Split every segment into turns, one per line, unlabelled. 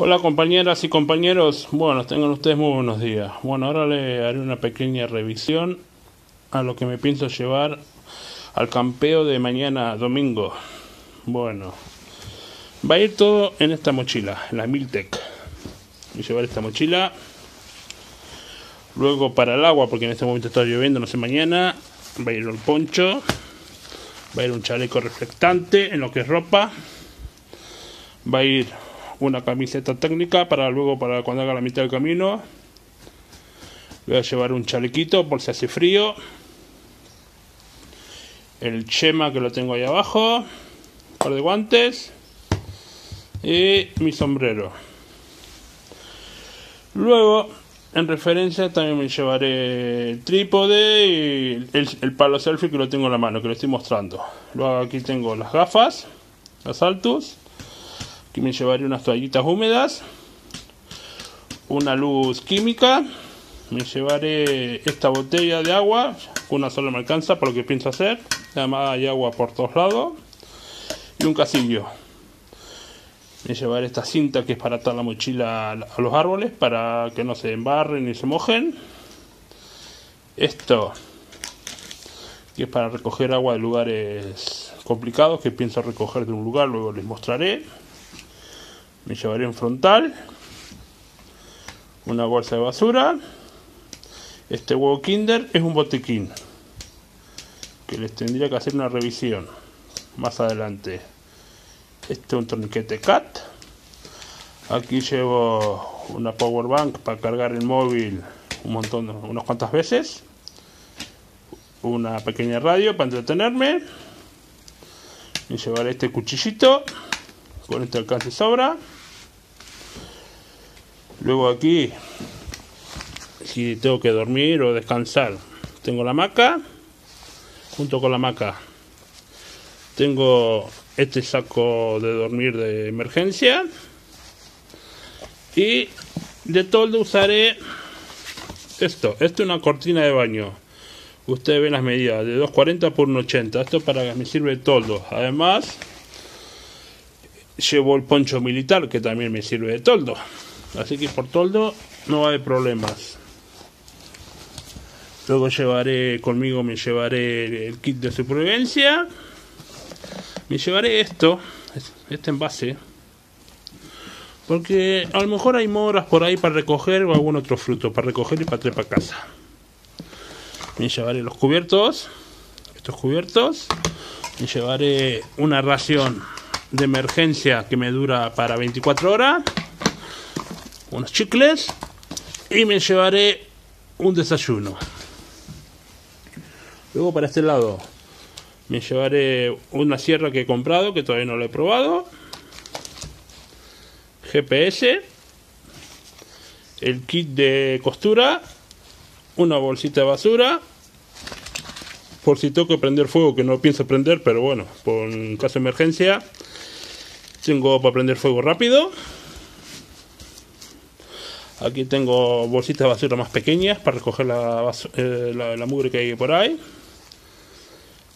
Hola compañeras y compañeros, bueno, tengan ustedes muy buenos días. Bueno, ahora le haré una pequeña revisión a lo que me pienso llevar al campeo de mañana domingo. Bueno, va a ir todo en esta mochila, en la Miltec. Voy llevar esta mochila. Luego para el agua, porque en este momento está lloviendo, no sé mañana, va a ir el poncho. Va a ir un chaleco reflectante en lo que es ropa. Va a ir una camiseta técnica para luego para cuando haga la mitad del camino. Voy a llevar un chalequito por si hace frío. El chema que lo tengo ahí abajo. Un par de guantes. Y mi sombrero. Luego, en referencia, también me llevaré el trípode y el, palo selfie que lo tengo en la mano, que lo estoy mostrando. Luego aquí tengo las gafas, las altus Aquí me llevaré unas toallitas húmedas. Una luz química. Me llevaré esta botella de agua. Una sola me alcanza para lo que pienso hacer. Además hay agua por todos lados. Y un casillo. Me llevaré esta cinta que es para atar la mochila a los árboles para que no se embarren ni se mojen. Esto que es para recoger agua de lugares complicados que pienso recoger de un lugar, luego les mostraré. Me llevaré un frontal, una bolsa de basura. Este huevo Kinder es un botequín que les tendría que hacer una revisión más adelante. Este es un torniquete CAT. Aquí llevo una power bank para cargar el móvil un montón, unas cuantas veces. Una pequeña radio para entretenerme. Y llevaré este cuchillito con este alcance sobra. Luego aquí, si tengo que dormir o descansar, tengo la hamaca. Junto con la hamaca tengo este saco de dormir de emergencia. Y de toldo usaré esto. Esto es una cortina de baño. Ustedes ven las medidas, de 240 por 180. Esto para me sirve de toldo. Además, llevo el poncho militar que también me sirve de toldo. Así que por toldo no haber problemas. Luego llevaré conmigo, me llevaré el kit de supervivencia. Me llevaré esto, este envase. Porque a lo mejor hay moras por ahí para recoger o algún otro fruto para recoger y para traer para casa. Me llevaré los cubiertos, estos cubiertos. Me llevaré una ración de emergencia que me dura para 24 horas unos chicles y me llevaré un desayuno. Luego para este lado me llevaré una sierra que he comprado, que todavía no lo he probado. GPS. El kit de costura. Una bolsita de basura. Por si tengo que prender fuego, que no pienso prender, pero bueno, por caso de emergencia. Tengo para prender fuego rápido. Aquí tengo bolsitas de basura más pequeñas para recoger eh, la, mugre que hay por ahí.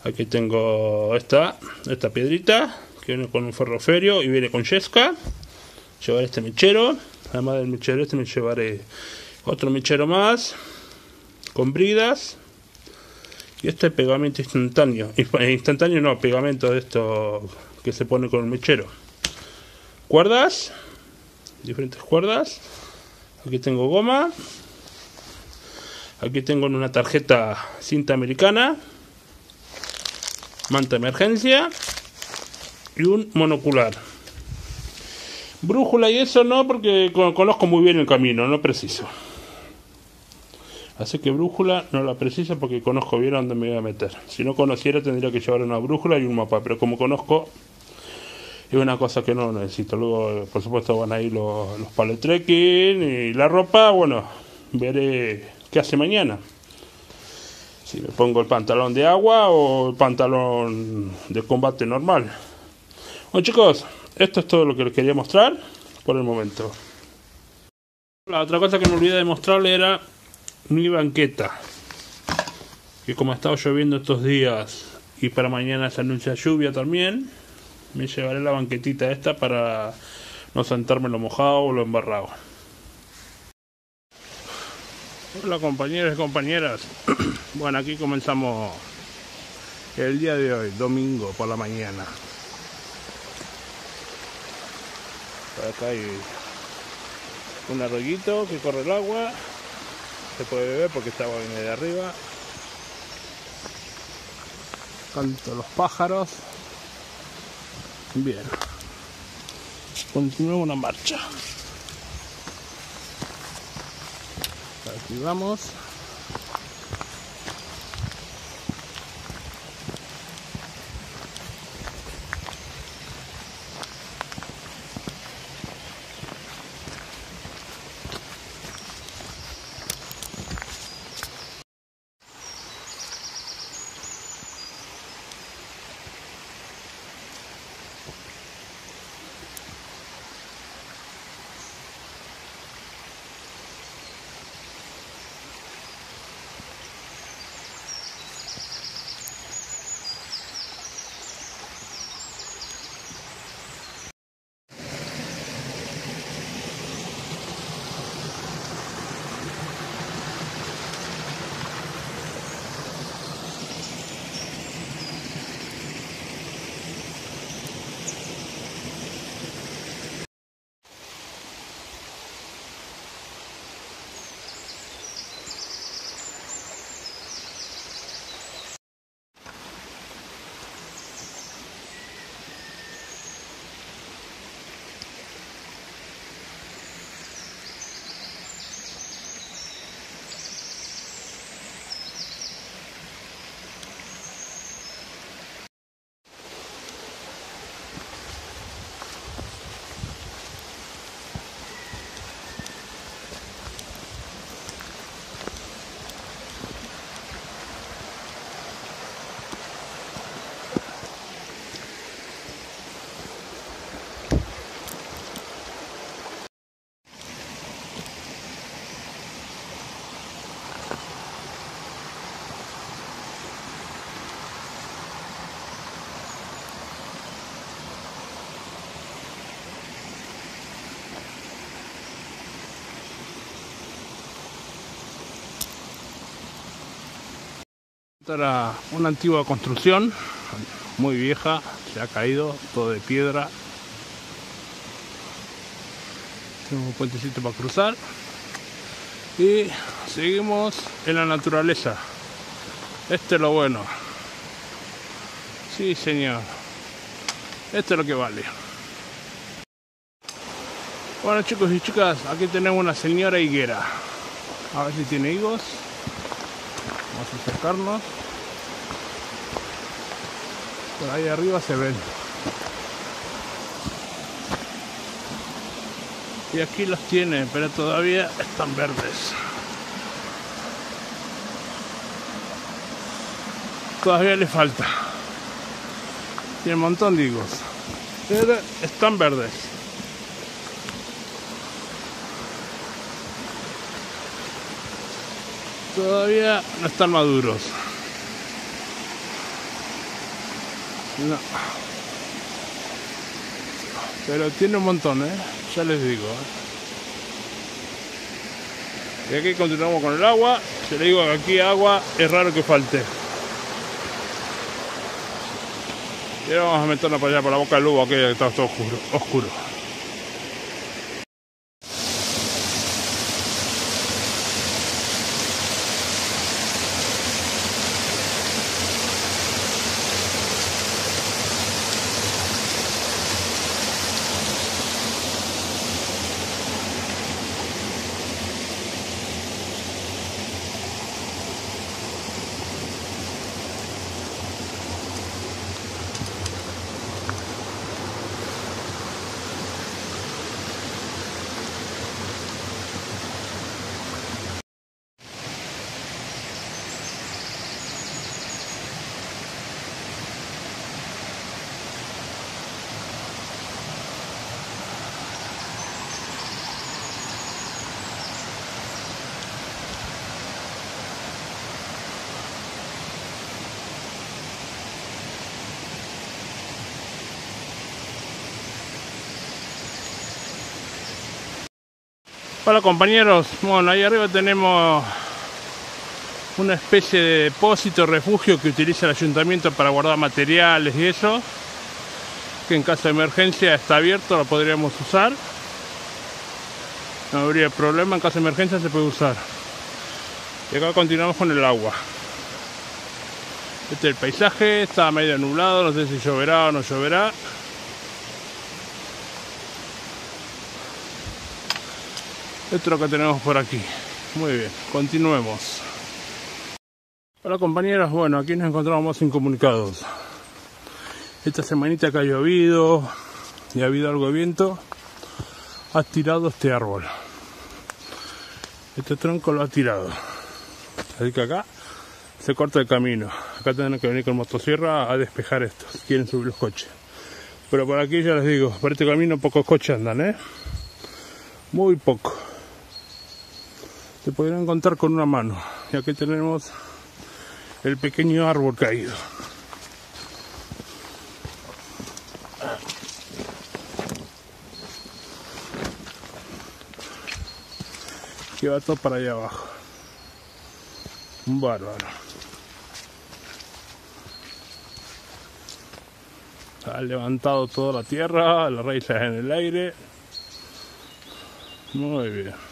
Aquí tengo esta, esta piedrita que viene con un ferroferio y viene con yesca. Llevaré este mechero. Además del mechero este me llevaré otro mechero más con bridas. Y este pegamento instantáneo. Instantáneo no, pegamento de esto que se pone con el mechero. Cuerdas. Diferentes cuerdas Aquí tengo goma. Aquí tengo una tarjeta cinta americana. Manta emergencia. Y un monocular. Brújula y eso no, porque conozco muy bien el camino, no preciso. Así que brújula no la preciso porque conozco bien a dónde me voy a meter. Si no conociera tendría que llevar una brújula y un mapa, pero como conozco es una cosa que no necesito. Luego, por supuesto, van a ir los, los paletrekking y la ropa. Bueno, veré qué hace mañana. Si me pongo el pantalón de agua o el pantalón de combate normal. Bueno, chicos, esto es todo lo que les quería mostrar por el momento. La otra cosa que me olvidé de mostrarle era mi banqueta. Que como ha estado lloviendo estos días y para mañana se anuncia lluvia también me llevaré la banquetita esta para, no sentarme lo mojado o lo embarrado. Hola compañeros y compañeras. Bueno, aquí comenzamos el día de hoy, domingo por la mañana. Por acá hay un arroyito que corre el agua. Se puede beber porque esta agua viene de arriba. Canto los pájaros. Bien. Continuamos la marcha. Aquí vamos. Esta era una antigua construcción, muy vieja, se ha caído, todo de piedra. Tenemos un puentecito para cruzar. Y seguimos en la naturaleza. Este es lo bueno. Sí, señor. Esto es lo que vale. Bueno chicos y chicas, aquí tenemos una señora higuera. A ver si tiene higos. Vamos a acercarnos. Por ahí arriba se ven. Y aquí los tiene, pero todavía están verdes. Todavía le falta. Tiene un montón de higos. Pero están verdes. Todavía no están maduros. No. Pero tiene un montón, ¿eh? Ya les digo. ¿eh? Y aquí continuamos con el agua. Se le digo que aquí agua es raro que falte. Y ahora vamos a meternos para allá, por la boca del lobo, que está todo oscuro. oscuro. Hola compañeros, bueno ahí arriba tenemos una especie de depósito, refugio que utiliza el ayuntamiento para guardar materiales y eso, que en caso de emergencia está abierto, lo podríamos usar. No habría problema, en caso de emergencia se puede usar. Y acá continuamos con el agua. Este es el paisaje, está medio nublado, no sé si lloverá o no lloverá. Esto es lo que tenemos por aquí. Muy bien, continuemos. Hola compañeros, bueno, aquí nos encontramos más incomunicados. Esta semanita que ha llovido y ha habido algo de viento, ha tirado este árbol. Este tronco lo ha tirado. Así que acá se corta el camino. Acá tendrán que venir con motosierra a despejar esto, si quieren subir los coches. Pero por aquí ya les digo, por este camino pocos coches andan, ¿eh? Muy poco se podrían contar con una mano. Y aquí tenemos el pequeño árbol caído. Que va todo para allá abajo. Un bárbaro. Ha levantado toda la tierra, las raíces en el aire. Muy bien.